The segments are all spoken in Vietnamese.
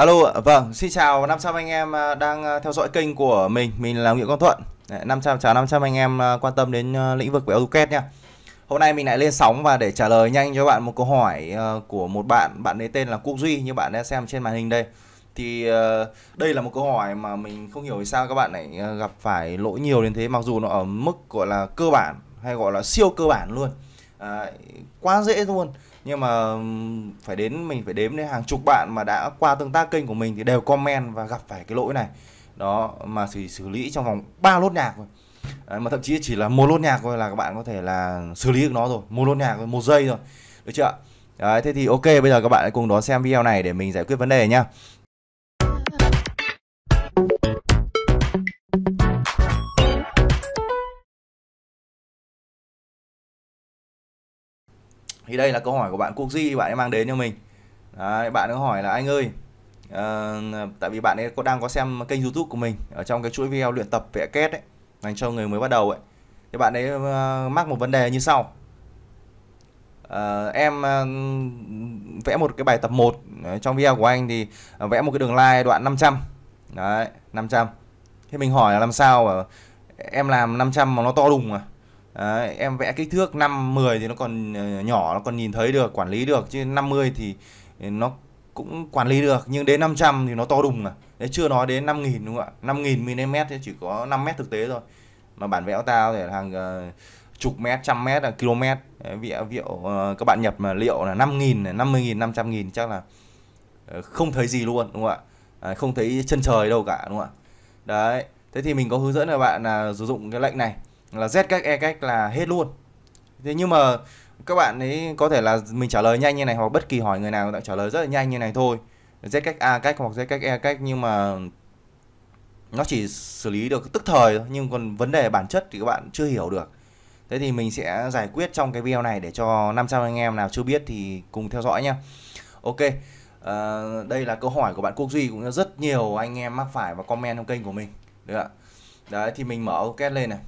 Alo, vâng, xin chào 500 anh em ờ, đang ờ, theo dõi kênh của mình, mình là Nguyễn Quang Thuận. Đấy, 500 chào 500 anh em ờ, quan tâm đến lĩnh vực về AutoCAD nha. Hôm nay mình lại lên sóng và để trả lời nhanh cho bạn một câu hỏi của một bạn, bạn ấy tên là Quốc Duy như bạn đã xem trên màn hình đây. Thì đây là một câu hỏi mà mình không hiểu vì sao các bạn lại gặp phải lỗi nhiều đến thế mặc dù nó ở mức gọi là cơ bản hay gọi là siêu cơ bản luôn. À, quá dễ luôn nhưng mà phải đến mình phải đếm đến hàng chục bạn mà đã qua tương tác kênh của mình thì đều comment và gặp phải cái lỗi này. Đó mà chỉ xử lý trong vòng 3 lốt nhạc thôi. Đấy, mà thậm chí chỉ là một lốt nhạc thôi là các bạn có thể là xử lý được nó rồi. Một lốt nhạc rồi một giây rồi được chưa Đấy, thế thì ok bây giờ các bạn hãy cùng đón xem video này để mình giải quyết vấn đề nhá. Thì đây là câu hỏi của bạn Quốc Di bạn ấy mang đến cho mình. Đấy, bạn ấy hỏi là anh ơi uh, tại vì bạn ấy có đang có xem kênh YouTube của mình ở trong cái chuỗi video luyện tập vẽ kết ấy dành cho người mới bắt đầu ấy. Thì bạn ấy uh, mắc một vấn đề như sau. Uh, em uh, vẽ một cái bài tập 1 trong video của anh thì uh, vẽ một cái đường line đoạn 500 đấy 500 thế mình hỏi là làm sao mà em làm 500 mà nó to đùng à? Đấy, em vẽ kích thước 5 10 thì nó còn ờ, nhỏ nó còn nhìn thấy được quản lý được. Chứ 50 thì nó cũng quản lý được nhưng đến 500 thì nó to đùng à. Đấy chưa nói đến 5000 đúng không ạ? 5000 mm thì chỉ có 5 mét thực tế thôi. Mà bản vẽ của tao thì là hàng uh, chục mét trăm mét là km. Đấy, vẽ uh, các bạn nhập mà liệu là 5000 50.000 500.000 chắc là uh, không thấy gì luôn đúng không ạ? À, không thấy chân trời đâu cả đúng không ạ? Đấy thế thì mình có hướng dẫn các bạn là sử dụng cái lệnh này là Z cách E cách là hết luôn. Thế nhưng mà các bạn ấy có thể là mình trả lời nhanh như này hoặc bất kỳ hỏi người nào cũng trả lời rất là nhanh như này thôi. Z cách A cách hoặc Z cách E cách nhưng mà nó chỉ xử lý được tức thời thôi nhưng còn vấn đề bản chất thì các bạn chưa hiểu được. Thế thì mình sẽ giải quyết trong cái video này để cho 500 anh em nào chưa biết thì cùng theo dõi nhá. Ok ờ, đây là câu hỏi của bạn Quốc Duy cũng rất nhiều anh em mắc phải và comment trong kênh của mình. Được ạ. Đấy thì mình mở AutoCAD lên này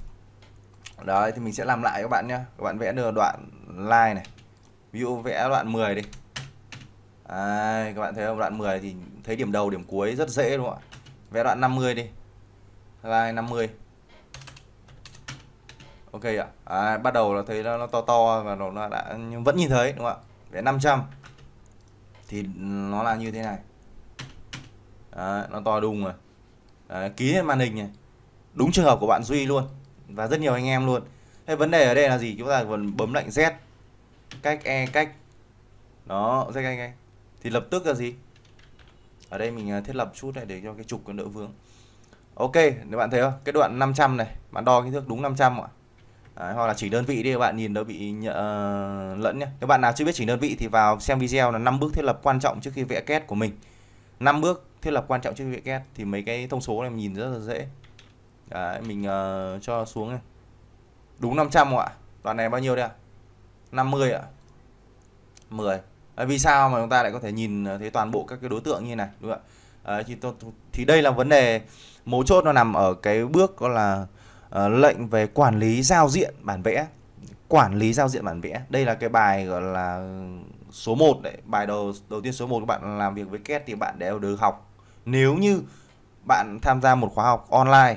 đấy thì mình sẽ làm lại các bạn nhé các bạn vẽ được đoạn line này. Ví dụ vẽ đoạn 10 đi. Đấy, các bạn thấy không? Đoạn 10 thì thấy điểm đầu điểm cuối rất dễ đúng không ạ? Vẽ đoạn 50 đi. Line 50 ok ạ. À, bắt đầu là thấy nó, nó to to và nó, nó đã nhưng vẫn nhìn thấy đúng không ạ? Vẽ 500 thì nó là như thế này. Đấy, nó to đùng rồi. Đấy, ký lên màn hình này. Đúng trường hợp của bạn Duy luôn và rất nhiều anh em luôn. Thế vấn đề ở đây là gì? Chúng ta còn bấm lệnh Z cách E cách đó Z cách E. Thì lập tức là gì? Ở đây mình à, thiết lập chút này để cho cái trục nó đỡ vướng. Ok nếu bạn thấy không? Cái đoạn 500 này bạn đo kích thước đúng 500 ạ. Đấy, hoặc là chỉnh đơn vị đi các bạn nhìn nó bị nhỡ, ờ, lẫn nhé các bạn nào chưa biết chỉnh đơn vị thì vào xem video là năm bước thiết lập quan trọng trước khi vẽ két của mình. Năm bước thiết lập quan trọng trước khi vẽ két thì mấy cái thông số này mình nhìn rất là dễ. Đấy, mình uh, cho xuống này. Đúng 500 không ạ? Đoạn này bao nhiêu đây ạ? 50 ạ. 10. À, vì sao mà chúng ta lại có thể nhìn ờ, thấy toàn bộ các cái đối tượng như này đúng không ạ? À, thì, thì đây là vấn đề mấu chốt nó nằm ở cái bước gọi là uh, lệnh về quản lý giao diện bản vẽ. Quản lý giao diện bản vẽ. Đây là cái bài gọi là số 1 đấy, bài đầu đầu tiên số 1 các bạn làm việc với CAD thì bạn đều được học. Nếu như bạn tham gia một khóa học online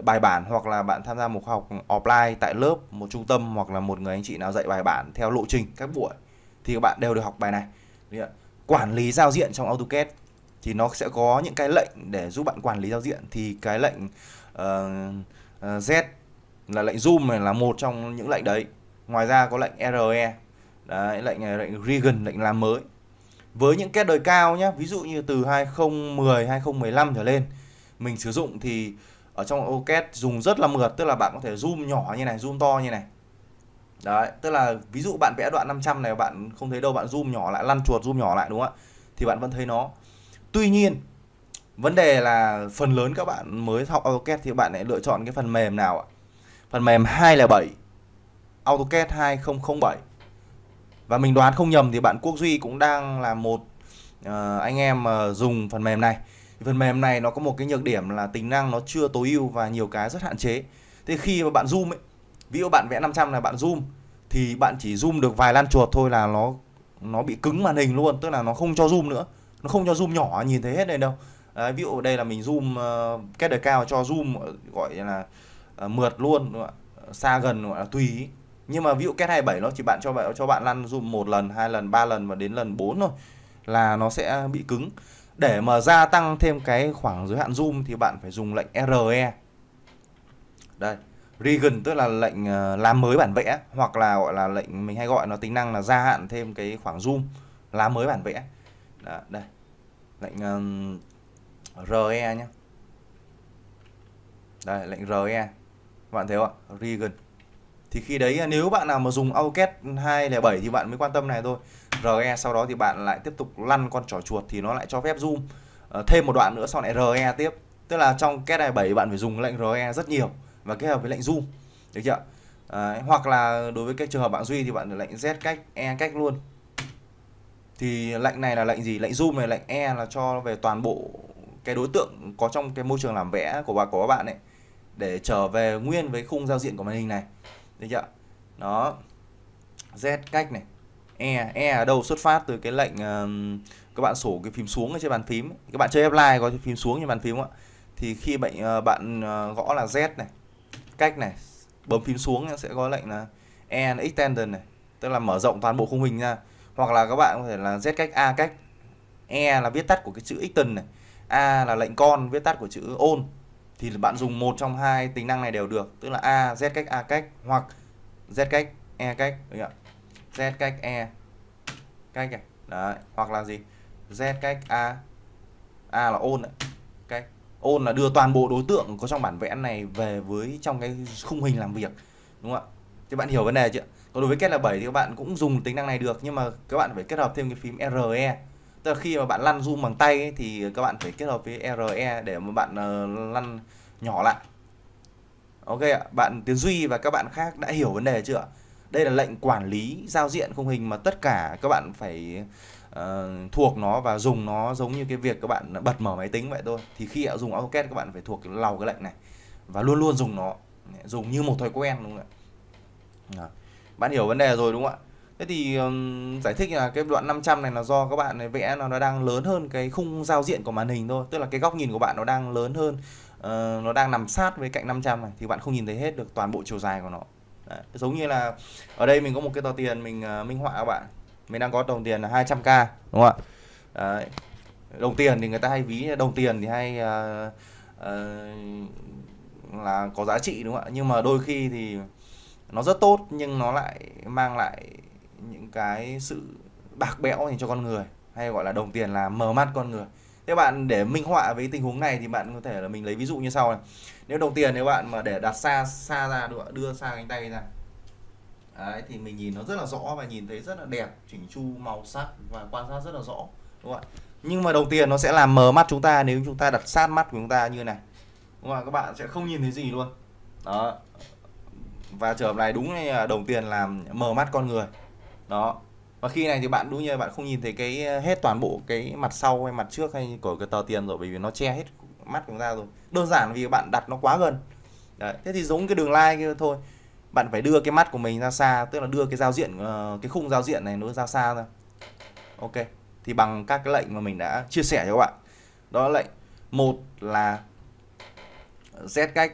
bài bản hoặc là bạn tham gia một khóa học offline tại lớp một trung tâm hoặc là một người anh chị nào dạy bài bản theo lộ trình các buổi thì các bạn đều được học bài này. Quản lý giao diện trong AutoCAD thì nó sẽ có những cái lệnh để giúp bạn quản lý giao diện. Thì cái lệnh uh, uh, Z là lệnh zoom này là một trong những lệnh đấy. Ngoài ra có lệnh RE đấy, lệnh ờ, lệnh Regen lệnh làm mới. Với những kết đời cao nhé ví dụ như từ 2010 2015 trở lên mình sử dụng thì ở trong AutoCAD dùng rất là mượt tức là bạn có thể zoom nhỏ như này zoom to như này. Đấy tức là ví dụ bạn vẽ đoạn 500 này bạn không thấy đâu bạn zoom nhỏ lại lăn chuột zoom nhỏ lại đúng không ạ? Thì bạn vẫn thấy nó. Tuy nhiên vấn đề là phần lớn các bạn mới học AutoCAD thì bạn lại lựa chọn cái phần mềm nào ạ? Phần mềm 207 AutoCAD 2007 và mình đoán không nhầm thì bạn Quốc Duy cũng đang là một uh, anh em uh, dùng phần mềm này phần mềm này nó có một cái nhược điểm là tính năng nó chưa tối ưu và nhiều cái rất hạn chế. Thế khi mà bạn zoom ấy ví dụ bạn vẽ 500 là bạn zoom thì bạn chỉ zoom được vài lan chuột thôi là nó nó bị cứng màn hình luôn tức là nó không cho zoom nữa. Nó không cho zoom nhỏ nhìn thấy hết đây đâu. Đấy, ví dụ đây là mình zoom uh, kết đời cao cho zoom ờ, gọi là uh, mượt luôn đúng không ạ? Ờ, xa gần gọi là tùy nhưng mà ví dụ kết 27 nó chỉ bạn cho bạn cho bạn lăn zoom một lần hai lần ba lần và đến lần 4 thôi là nó sẽ bị cứng để mà gia tăng thêm cái khoảng giới hạn zoom thì bạn phải dùng lệnh RE đây Regen tức là lệnh ờ, làm mới bản vẽ hoặc là gọi là lệnh mình hay gọi nó tính năng là gia hạn thêm cái khoảng zoom làm mới bản vẽ. Đó, đây lệnh um, RE nhé đây lệnh RE bạn thấy không ạ? Regen thì khi đấy à, nếu bạn nào mà dùng AutoCAD 207 thì bạn mới quan tâm này thôi. RE sau đó thì bạn lại tiếp tục lăn con trỏ chuột thì nó lại cho phép zoom. Uh, thêm một đoạn nữa sau lại RE tiếp. Tức là trong CAD 27 bạn phải dùng lệnh RE rất nhiều và kết hợp với lệnh zoom. Được chưa? À, hoặc là đối với cái trường hợp bạn duy thì bạn lệnh z cách e cách luôn. Thì lệnh này là lệnh gì? Lệnh zoom này lệnh e là cho về toàn bộ cái đối tượng có trong cái môi trường làm vẽ của bà của các bạn ấy để trở về nguyên với khung giao diện của màn hình này được chưa? Đó. Z cách này. E e ở đâu xuất phát từ cái lệnh uh, các bạn sổ cái phím xuống ở trên bàn phím các bạn chơi F-Line có phím xuống trên bàn phím không ạ? Thì khi bệnh uh, bạn uh, gõ là Z này cách này bấm phím xuống sẽ có lệnh là E là extended này. Tức là mở rộng toàn bộ khung hình ra. Hoặc là các bạn có thể là Z cách A cách. E là viết tắt của cái chữ extend này. A là lệnh con viết tắt của chữ on thì bạn dùng một trong hai tính năng này đều được, tức là A, Z cách A cách, hoặc Z cách E cách đúng không? Z cách E cách này. Đấy, hoặc là gì? Z cách A A là ôn đấy cách, ôn là đưa toàn bộ đối tượng có trong bản vẽ này về với trong cái khung hình làm việc, đúng không ạ? Thì bạn hiểu vấn đề chưa? Còn đối với kết là 7 thì các bạn cũng dùng tính năng này được, nhưng mà các bạn phải kết hợp thêm cái phím RE tức là khi mà bạn lăn zoom bằng tay ấy, thì các bạn phải kết hợp với RE để mà bạn uh, lăn nhỏ lại. Ok ạ bạn Tiến Duy và các bạn khác đã hiểu vấn đề chưa đây là lệnh quản lý giao diện khung hình mà tất cả các bạn phải uh, thuộc nó và dùng nó giống như cái việc các bạn bật mở máy tính vậy thôi. Thì khi đã dùng AutoCAD các bạn phải thuộc lầu cái lệnh này và luôn luôn dùng nó. Dùng như một thói quen đúng không ạ? Bạn hiểu vấn đề rồi đúng không ạ? Thế thì um, giải thích là cái đoạn 500 này là do các bạn này vẽ nó đang lớn hơn cái khung giao diện của màn hình thôi tức là cái góc nhìn của bạn nó đang lớn hơn uh, nó đang nằm sát với cạnh 500 này thì bạn không nhìn thấy hết được toàn bộ chiều dài của nó Đấy. giống như là ở đây mình có một cái tờ tiền mình uh, minh họa các bạn mình đang có đồng tiền là 200k đúng không ạ Đấy. đồng tiền thì người ta hay ví đồng tiền thì hay uh, uh, là có giá trị đúng không ạ nhưng mà đôi khi thì nó rất tốt nhưng nó lại mang lại những cái sự bạc bẽo dành cho con người hay gọi là đồng tiền là mờ mắt con người. Thế bạn để minh họa với tình huống này thì bạn có thể là mình lấy ví dụ như sau này. Nếu đồng tiền nếu bạn mà để đặt xa xa ra đưa, đưa xa cánh tay ra. Đấy, thì mình nhìn nó rất là rõ và nhìn thấy rất là đẹp chỉnh chu màu sắc và quan sát rất là rõ đúng không ạ? Nhưng mà đồng tiền nó sẽ làm mờ mắt chúng ta nếu chúng ta đặt sát mắt của chúng ta như này. Đúng không ạ? Các bạn sẽ không nhìn thấy gì luôn. Đó. Và trường hợp này đúng là đồng tiền làm mờ mắt con người đó. Và khi này thì bạn đúng như bạn không nhìn thấy cái ờ, hết toàn bộ cái mặt sau hay mặt trước hay của cái tờ tiền rồi bởi vì nó che hết mắt chúng ta rồi. Đơn giản vì bạn đặt nó quá gần. Đấy. thế thì giống cái đường line kia thôi. Bạn phải đưa cái mắt của mình ra xa tức là đưa cái giao diện ờ, cái khung giao diện này nó ra xa ra ok thì bằng các cái lệnh mà mình đã chia sẻ cho các bạn. Đó là lệnh một là z cách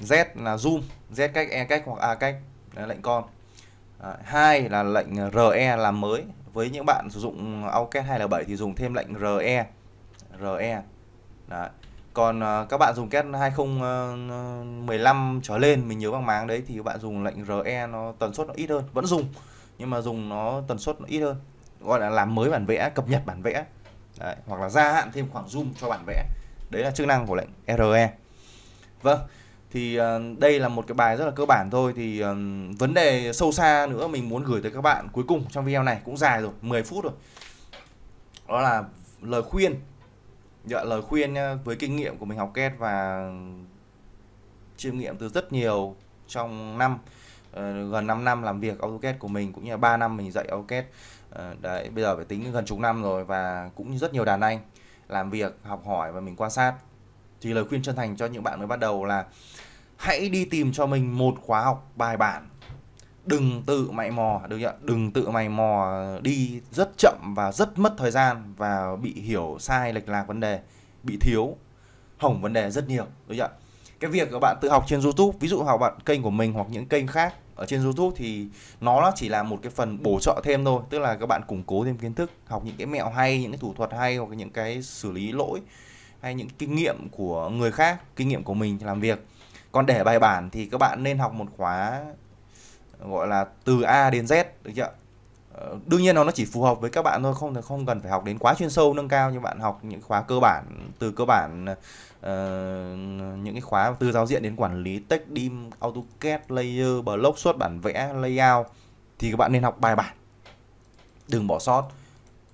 z là zoom z cách e cách hoặc a cách. Đấy, lệnh con. À, hai là lệnh ờ, re làm mới. Với những bạn sử dụng AutoCAD 207 thì dùng thêm lệnh re re Đấy. Còn ờ, các bạn dùng kết 2015 ờ, trở lên mình nhớ bằng máng đấy thì các bạn dùng lệnh RE nó tần suất nó ít hơn. Vẫn dùng nhưng mà dùng nó tần suất nó ít hơn. Gọi là làm mới bản vẽ cập nhật bản vẽ. Đấy, hoặc là gia hạn thêm khoảng zoom cho bản vẽ. Đấy là chức năng của lệnh RE vâng thì uh, đây là một cái bài rất là cơ bản thôi. Thì uh, vấn đề sâu xa nữa mình muốn gửi tới các bạn cuối cùng trong video này. Cũng dài rồi 10 phút rồi. Đó là lời khuyên. Dạ lời khuyên ờ, với kinh nghiệm của mình học kết và chiêm nghiệm từ rất nhiều trong năm uh, gần 5 năm làm việc AutoCAD của mình cũng như là 3 năm mình dạy AutoCAD. Uh, đấy bây giờ phải tính gần chục năm rồi và cũng rất nhiều đàn anh làm việc học hỏi và mình quan sát. Thì lời khuyên chân thành cho những bạn mới bắt đầu là hãy đi tìm cho mình một khóa học bài bản. Đừng tự mày mò, được chưa? Đừng tự mày mò đi rất chậm và rất mất thời gian và bị hiểu sai lệch lạc vấn đề, bị thiếu hỏng vấn đề rất nhiều, được chưa? Cái việc các bạn tự học trên YouTube, ví dụ học bạn kênh của mình hoặc những kênh khác ở trên YouTube thì nó chỉ là một cái phần bổ trợ thêm thôi. Tức là các bạn củng cố thêm kiến thức, học những cái mẹo hay, những cái thủ thuật hay hoặc những cái xử lý lỗi hay những kinh nghiệm của người khác, kinh nghiệm của mình làm việc còn để bài bản thì các bạn nên học một khóa gọi là từ A đến Z được chưa ờ, đương nhiên nó nó chỉ phù hợp với các bạn thôi không không cần phải học đến quá chuyên sâu nâng cao như bạn học những khóa cơ bản từ cơ bản uh, những cái khóa từ giao diện đến quản lý text dim AutoCAD layer block xuất bản vẽ layout thì các bạn nên học bài bản. Đừng bỏ sót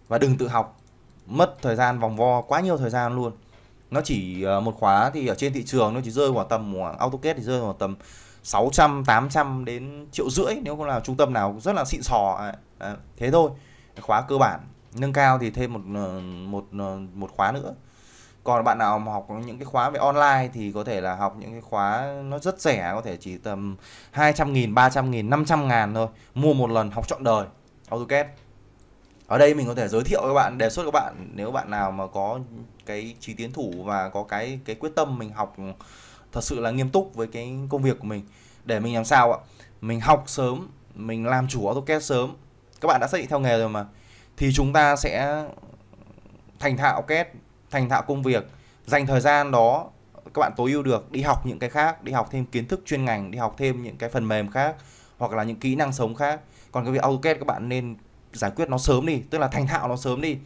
và đừng tự học. Mất thời gian vòng vo quá nhiều thời gian luôn nó chỉ ờ, một khóa thì ở trên thị trường nó chỉ rơi vào tầm AutoCAD thì rơi vào tầm 600 800 đến triệu rưỡi nếu không là trung tâm nào rất là xịn sò à, à, thế thôi. Khóa cơ bản nâng cao thì thêm một ờ, một ờ, một khóa nữa. Còn bạn nào mà học những cái khóa về online thì có thể là học những cái khóa nó rất rẻ có thể chỉ tầm 200 nghìn 300 nghìn 500 ngàn thôi. Mua một lần học trọn đời AutoCAD ở đây mình có thể giới thiệu các bạn, đề xuất các bạn, nếu bạn nào mà có cái trí tiến thủ và có cái cái quyết tâm mình học thật sự là nghiêm túc với cái công việc của mình, để mình làm sao ạ? Mình học sớm, mình làm chủ AutoCAD sớm. Các bạn đã xác định theo nghề rồi mà. Thì chúng ta sẽ thành thạo CAD thành thạo công việc. Dành thời gian đó, các bạn tối ưu được đi học những cái khác, đi học thêm kiến thức chuyên ngành, đi học thêm những cái phần mềm khác hoặc là những kỹ năng sống khác. Còn cái việc AutoCAD các bạn nên giải quyết nó sớm đi tức là thành thạo nó sớm đi.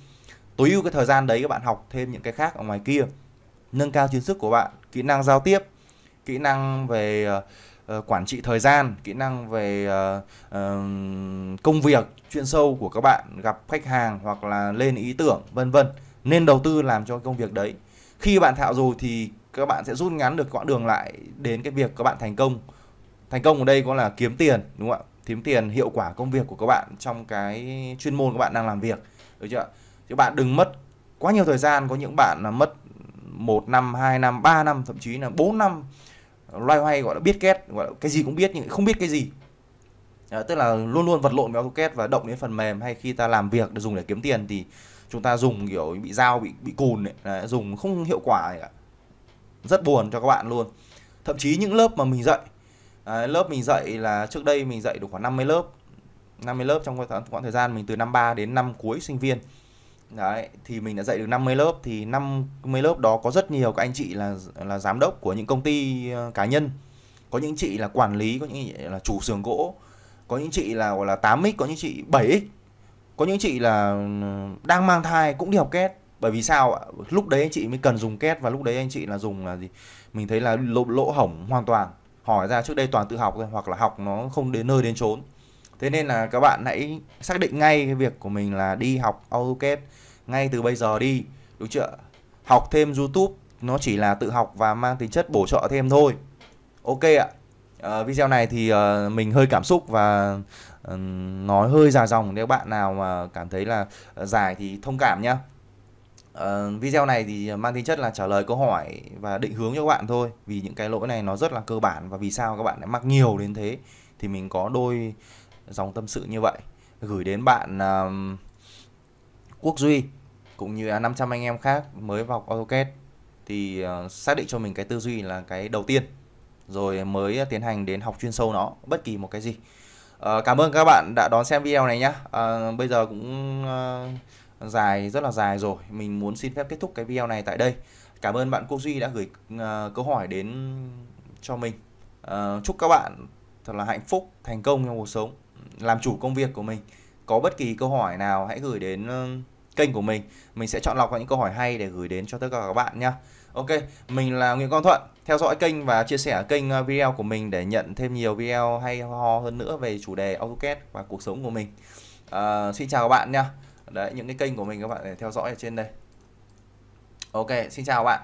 Tối ưu cái thời gian đấy các bạn học thêm những cái khác ở ngoài kia. Nâng cao kiến thức của bạn kỹ năng giao tiếp kỹ năng về uh, quản trị thời gian kỹ năng về uh, uh, công việc chuyên sâu của các bạn gặp khách hàng hoặc là lên ý tưởng vân vân. Nên đầu tư làm cho công việc đấy. Khi bạn thạo rồi thì các bạn sẽ rút ngắn được quãng đường lại đến cái việc các bạn thành công. Thành công ở đây có là kiếm tiền đúng không ạ? Kiếm tiền hiệu quả công việc của các bạn trong cái chuyên môn các bạn đang làm việc được chưa? Chứ bạn đừng mất quá nhiều thời gian có những bạn là mất một năm 2 năm 3 năm thậm chí là 4 năm loay hoay gọi là biết kết gọi là cái gì cũng biết nhưng không biết cái gì. À, tức là luôn luôn vật lộn với AutoCAD và động đến phần mềm. Hay khi ta làm việc để dùng để kiếm tiền thì chúng ta dùng kiểu bị dao bị bị cùn ấy, đấy, dùng không hiệu quả gì cả rất buồn cho các bạn luôn. Thậm chí những lớp mà mình dạy à, lớp mình dạy là trước đây mình dạy được khoảng 50 lớp 50 lớp trong khoảng thời gian mình từ năm 3 đến năm cuối sinh viên Đấy, thì mình đã dạy được 50 lớp thì 50 lớp đó có rất nhiều các anh chị là là giám đốc của những công ty ờ, cá nhân. Có những chị là quản lý, có những chị là chủ xưởng gỗ, có những chị là gọi là 8x, có những chị 7x. Có những chị là ừ, đang mang thai cũng đi học két. Bởi vì sao ạ? Lúc đấy anh chị mới cần dùng két và lúc đấy anh chị là dùng là gì? Mình thấy là lỗ, lỗ hổng hoàn toàn. Hỏi ra trước đây toàn tự học thôi hoặc là học nó không đến nơi đến chốn. Thế nên là các bạn hãy xác định ngay cái việc của mình là đi học AutoCAD ngay từ bây giờ đi đúng chưa? Học thêm YouTube nó chỉ là tự học và mang tính chất bổ trợ thêm thôi. Ok ạ. À, video này thì uh, mình hơi cảm xúc và uh, nói hơi dài dòng. Nếu bạn nào mà cảm thấy là ờ, dài thì thông cảm nhá uh, video này thì mang tính chất là trả lời câu hỏi và định hướng cho các bạn thôi. Vì những cái lỗi này nó rất là cơ bản và vì sao các bạn lại mắc nhiều đến thế thì mình có đôi dòng tâm sự như vậy. Gửi đến bạn uh, Quốc Duy cũng như 500 anh em khác mới vào AutoCAD thì uh, xác định cho mình cái tư duy là cái đầu tiên rồi mới tiến hành đến học chuyên sâu nó bất kỳ một cái gì. Uh, cảm ơn các bạn đã đón xem video này nhé uh, bây giờ cũng uh, dài rất là dài rồi. Mình muốn xin phép kết thúc cái video này tại đây. Cảm ơn bạn Quốc Duy đã gửi uh, câu hỏi đến cho mình. Uh, chúc các bạn thật là hạnh phúc thành công trong cuộc sống làm chủ công việc của mình. Có bất kỳ câu hỏi nào hãy gửi đến ờ, kênh của mình. Mình sẽ chọn lọc những câu hỏi hay để gửi đến cho tất cả các bạn nhé Ok mình là Nguyễn Quang Thuận. Theo dõi kênh và chia sẻ kênh video của mình để nhận thêm nhiều video hay ho hơn nữa về chủ đề AutoCAD và cuộc sống của mình. À, xin chào các bạn nhé đấy, những cái kênh của mình các bạn để theo dõi ở trên đây. Ok, xin chào các bạn.